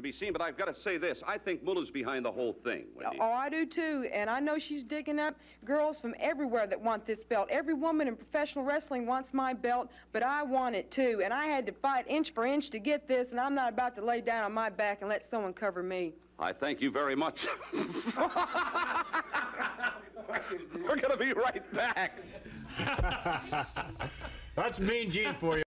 be seen, but I've got to say this. I think Moolah's behind the whole thing, Wendi. Oh, I do too, and I know she's digging up girls from everywhere that want this belt. Every woman in professional wrestling wants my belt, but I want it too, and I had to fight inch for inch to get this, and I'm not about to lay down on my back and let someone cover me. I thank you very much. We're going to be right back. That's Mean Gene for you.